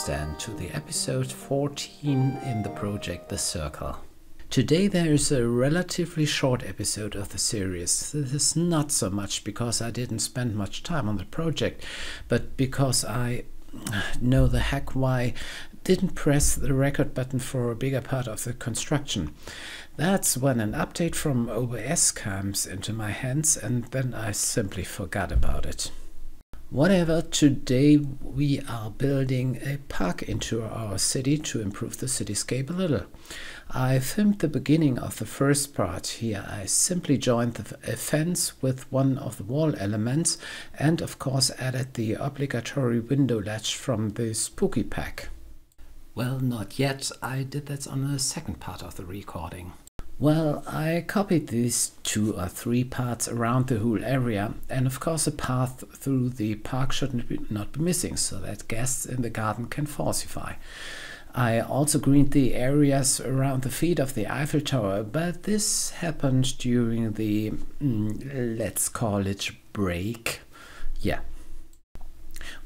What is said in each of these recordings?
To the episode 14 in the project The Circle. Today there is a relatively short episode of the series. This is not so much because I didn't spend much time on the project, but because I know the heck why didn't press the record button for a bigger part of the construction. That's when an update from OBS comes into my hands and then I simply forgot about it. Whatever, today we are building a park into our city to improve the cityscape a little. I filmed the beginning of the first part here. I simply joined the fence with one of the wall elements and of course added the obligatory window latch from the spooky pack. Well, not yet. I did that on the second part of the recording. Well, I copied these two or three parts around the whole area, and of course a path through the park should not be missing, so that guests in the garden can falsify. I also greened the areas around the feet of the Eiffel Tower, but this happened during the, mm, let's call it break. Yeah.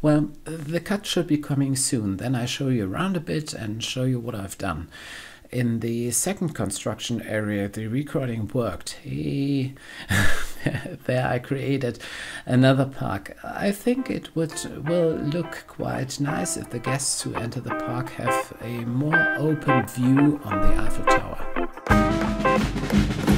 Well, the cut should be coming soon, then I show you around a bit and show you what I've done in the second construction area, the recording worked. He, there I created another park. I think it would will look quite nice if the guests who enter the park have a more open view on the Eiffel Tower.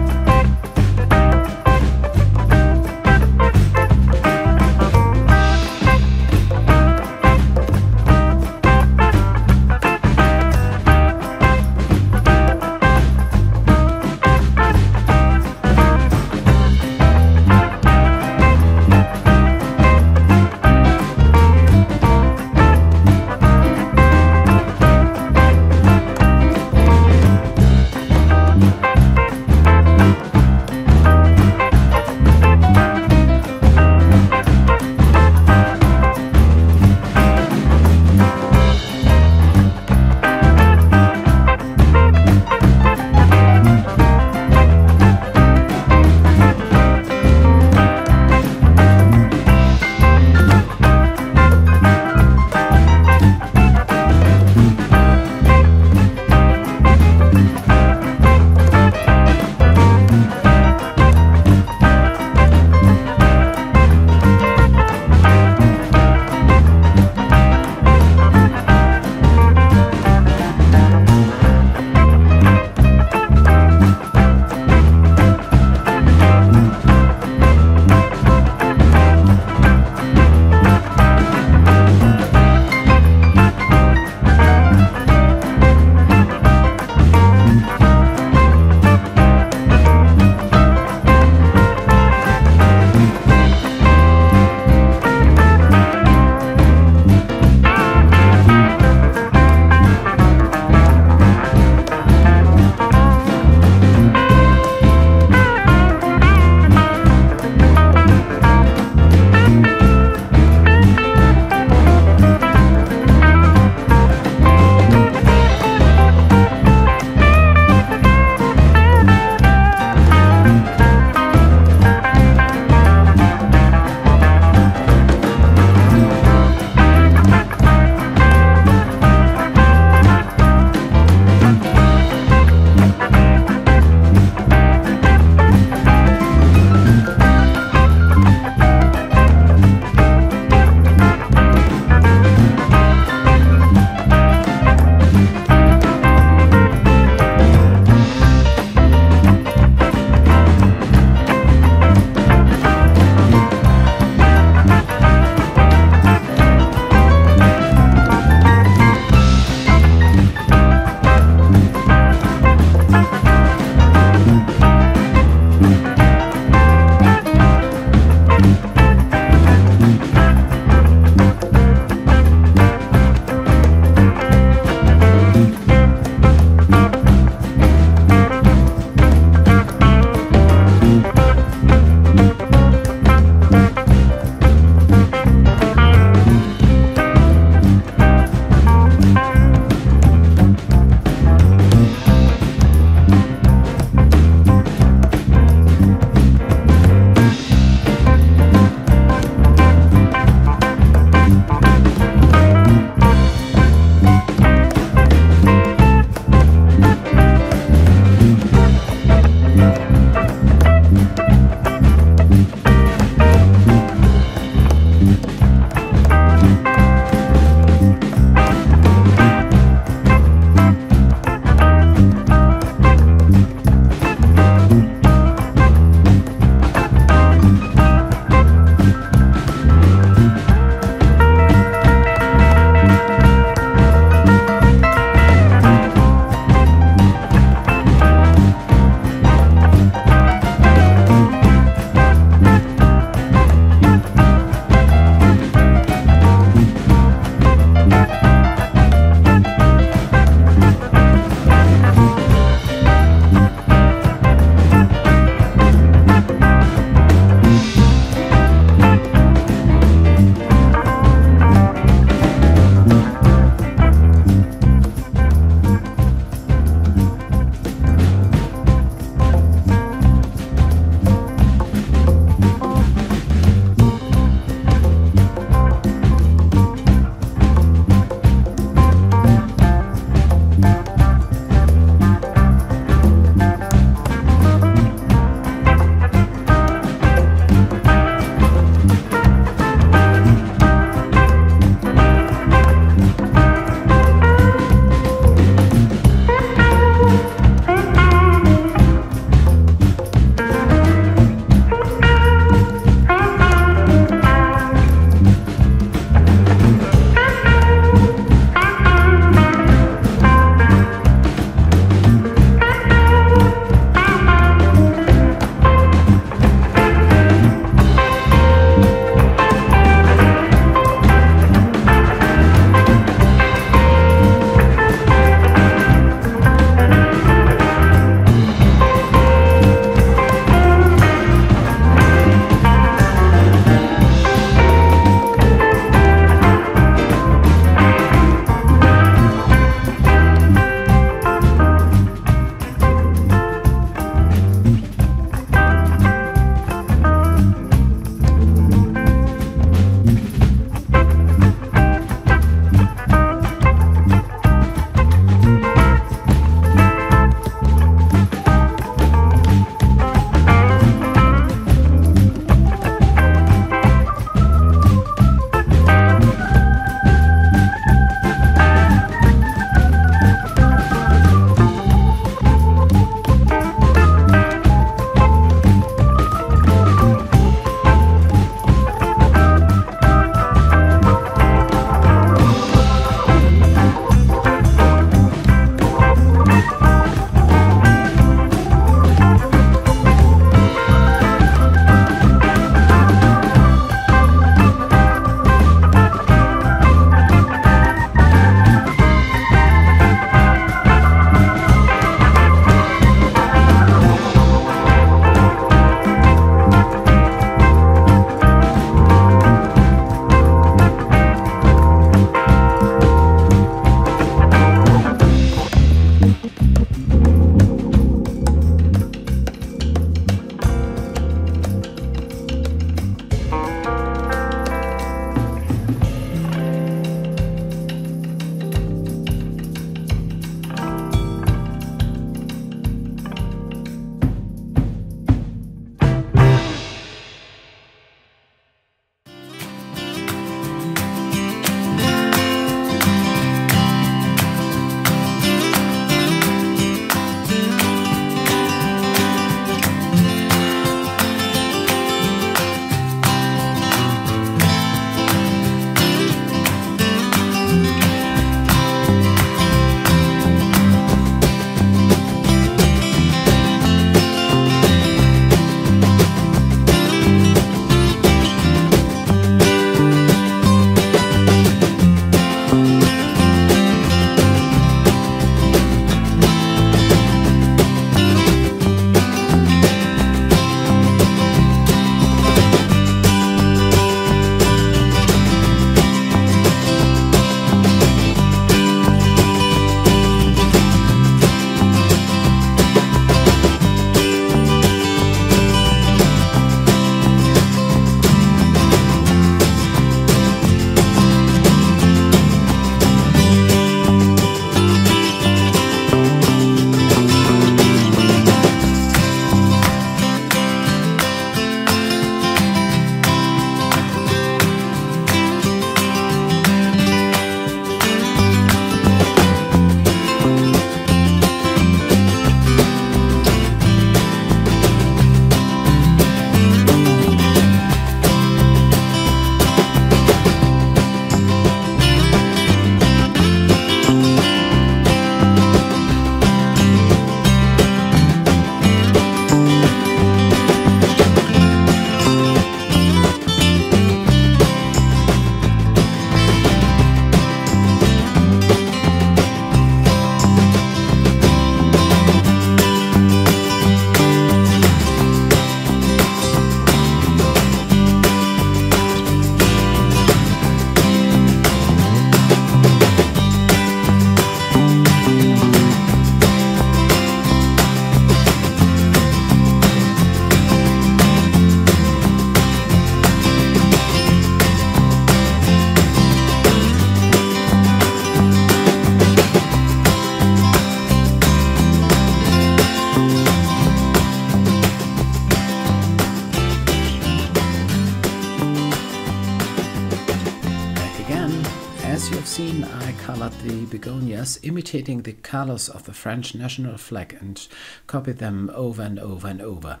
About the begonias imitating the colors of the French national flag and copied them over and over and over.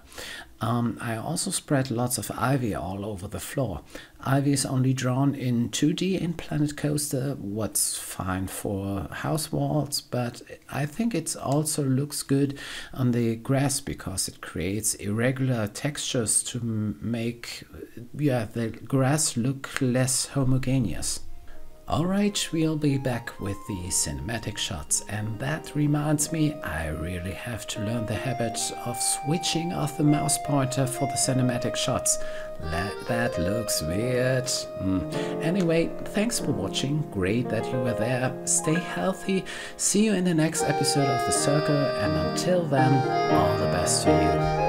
Um, I also spread lots of ivy all over the floor. Ivy is only drawn in 2D in Planet Coaster, what's fine for house walls, but I think it also looks good on the grass because it creates irregular textures to make yeah, the grass look less homogeneous. Alright, we'll be back with the cinematic shots and that reminds me I really have to learn the habit of switching off the mouse pointer for the cinematic shots. That, looks weird. Mm. Anyway, thanks for watching, great that you were there, stay healthy, see you in the next episode of The Circle and until then, all the best to you.